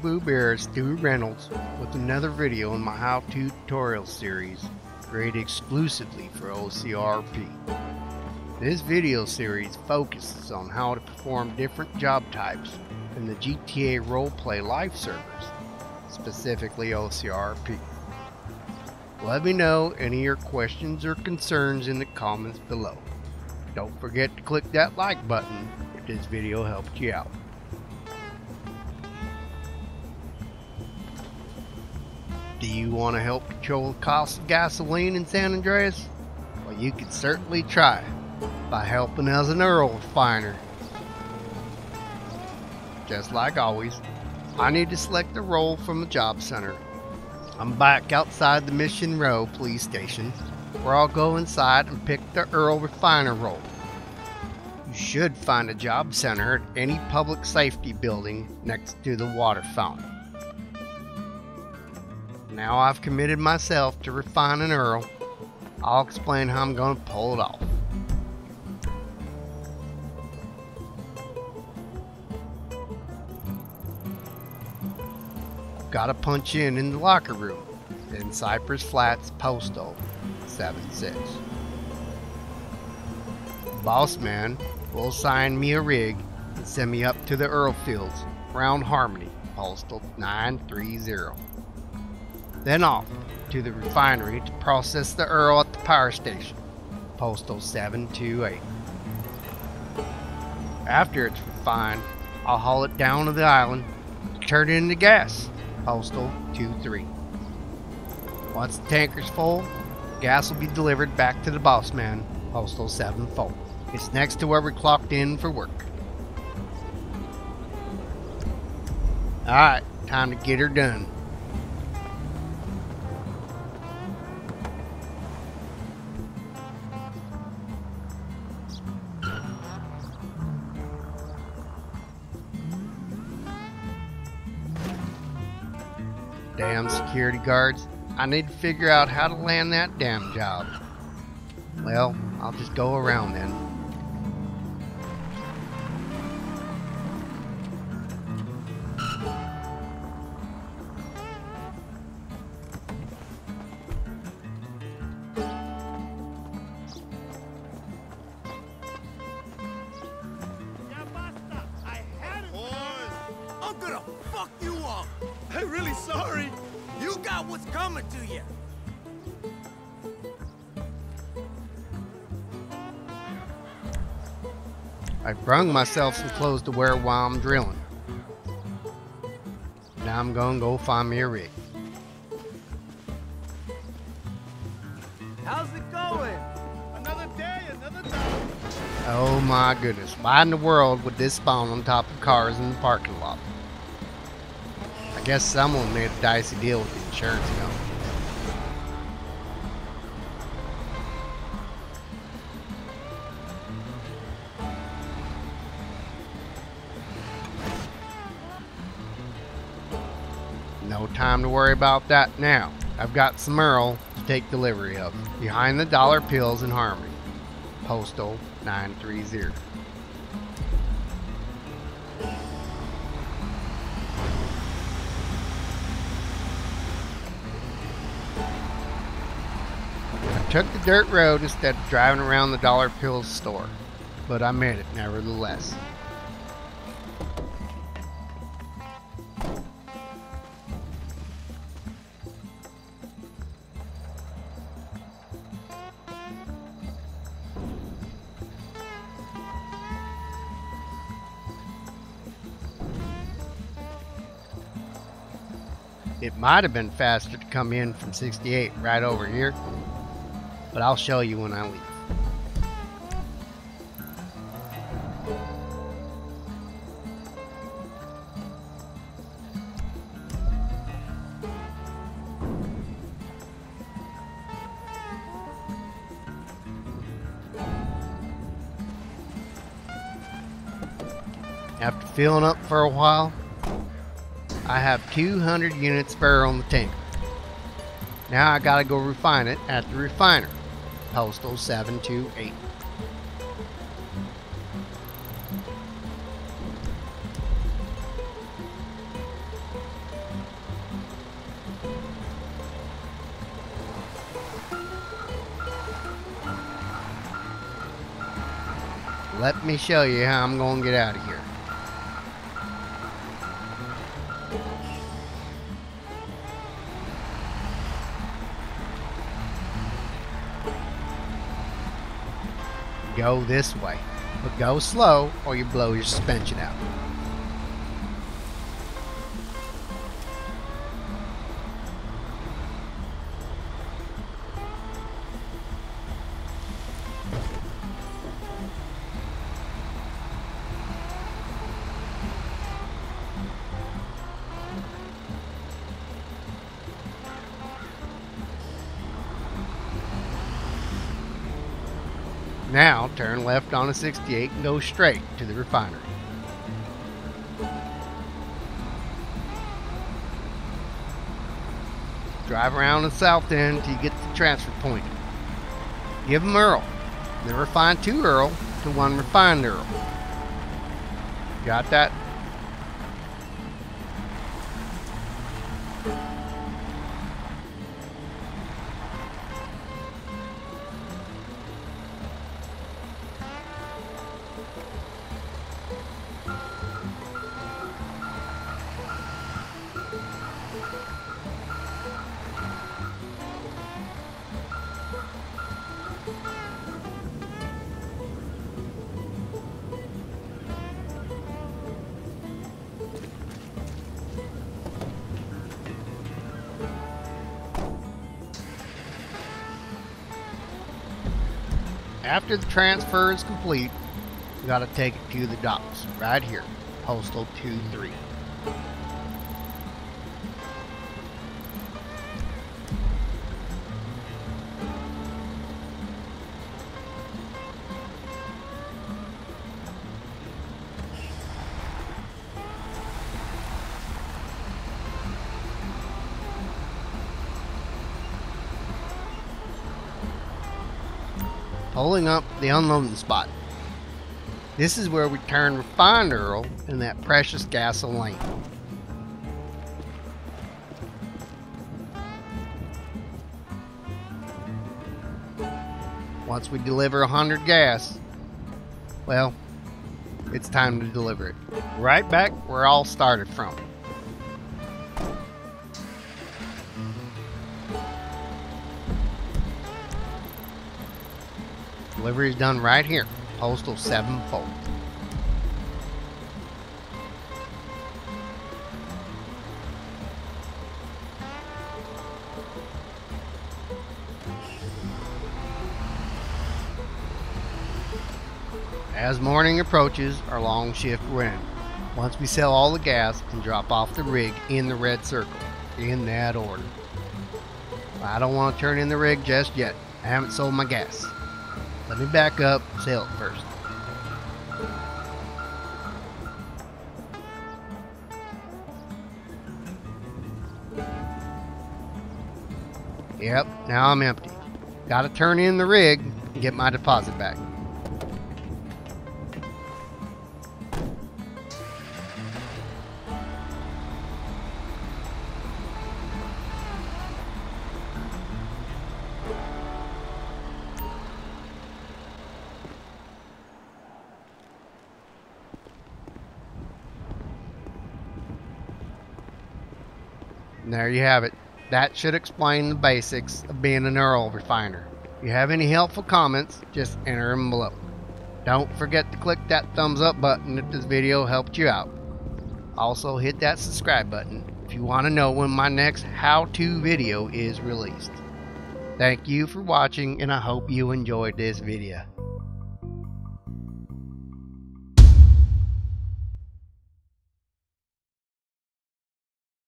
Pooh Bear Stu Reynolds with another video in my how-to tutorial series created exclusively for OCRP. This video series focuses on how to perform different job types in the GTA Roleplay live servers, specifically OCRP. Let me know any of your questions or concerns in the comments below. Don't forget to click that like button if this video helped you out. Do you want to help control the cost of gasoline in San Andreas? Well, you can certainly try by helping as an oil refiner. Just like always, I need to select a role from the job center. I'm back outside the Mission Row police station, where I'll go inside and pick the oil refiner role. You should find a job center at any public safety building next to the water fountain. Now I've committed myself to refining oil, I'll explain how I'm going to pull it off. Gotta punch in in the locker room in Cypress Flats Postal 76. Boss man will assign me a rig and send me up to the oil Fields around Harmony Postal 930. Then off to the refinery to process the oil at the power station Postal 728. After it's refined, I'll haul it down to the island to turn it into gas Postal 23. Once the tanker's full, gas will be delivered back to the boss man, Postal 74. It's next to where we clocked in for work. Alright, time to get her done. Damn security guards. I need to figure out how to land that damn job. Well, I'll just go around then. I'm gonna fuck you up. I'm really sorry. You got what's coming to you. I brung myself some clothes to wear while I'm drilling. Now I'm gonna go find me a rig. How's it going? Another day, another day. Oh my goodness, why in the world would this spawn on top of cars in the parking lot? Guess someone made a dicey deal with the insurance company. No time to worry about that now. I've got some oil to take delivery of. Behind the dollar pills in Harmony. Postal 930. Took the dirt road instead of driving around the Dollar Pills store, but I made it nevertheless. It might have been faster to come in from 68 right over here, but I'll show you when I leave. After filling up for a while, I have 200 units spare on the tank. Now I gotta go refine it at the refiner. Postal 728. Let me show you how I'm going to get out of here. Go this way, but go slow or you blow your suspension out. Now turn left on a 68 and go straight to the refinery. Drive around the south end till you get to the transfer point. Give them oil. Then refine two oil to one refined oil. Got that? After the transfer is complete, you got to take it to the docks right here, postal 23. Pulling up the unloading spot. This is where we turn refined oil in that precious gasoline. Once we deliver 100 gas, well, it's time to deliver it. Right back where all started from. Delivery is done right here, Postal 7-Fold. As morning approaches, our long shift will end. Once we sell all the gas and drop off the rig in the red circle, in that order. I don't want to turn in the rig just yet. I haven't sold my gas. Let me back up, sail first. Yep, now I'm empty. Gotta turn in the rig and get my deposit back. And there you have it. That should explain the basics of being an oil refiner. If you have any helpful comments, just enter them below. Don't forget to click that thumbs up button if this video helped you out. Also hit that subscribe button if you want to know when my next how-to video is released. Thank you for watching and I hope you enjoyed this video.